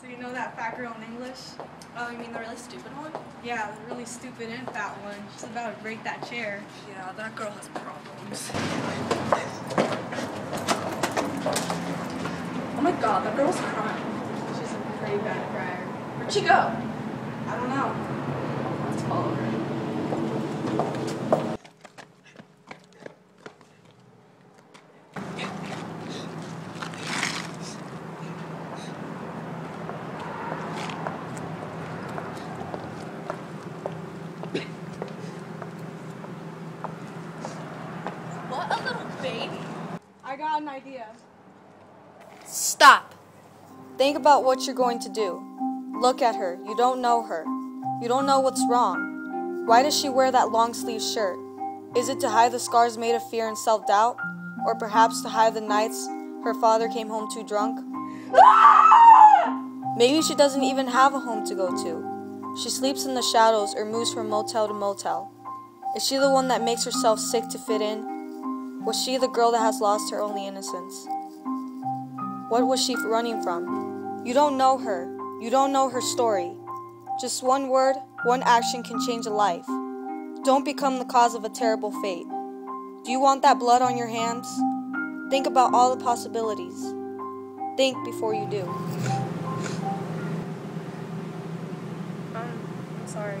So you know that fat girl in English? Oh, you mean the really stupid one? Yeah, the really stupid and fat one. She's about to break that chair. Yeah, that girl has problems. Oh my god, that girl's crying. She's a pretty bad crier. Where'd she go? I don't know. Let's follow her. What a little baby. I got an idea. Stop. Think about what you're going to do. Look at her. You don't know her. You don't know what's wrong. Why does she wear that long sleeve shirt? Is it to hide the scars made of fear and self doubt? Or perhaps to hide the nights her father came home too drunk? Ah! Maybe she doesn't even have a home to go to. She sleeps in the shadows or moves from motel to motel. Is she the one that makes herself sick to fit in? Was she the girl that has lost her only innocence? What was she running from? You don't know her. You don't know her story. Just one word, one action can change a life. Don't become the cause of a terrible fate. Do you want that blood on your hands? Think about all the possibilities. Think before you do. Um, I'm sorry.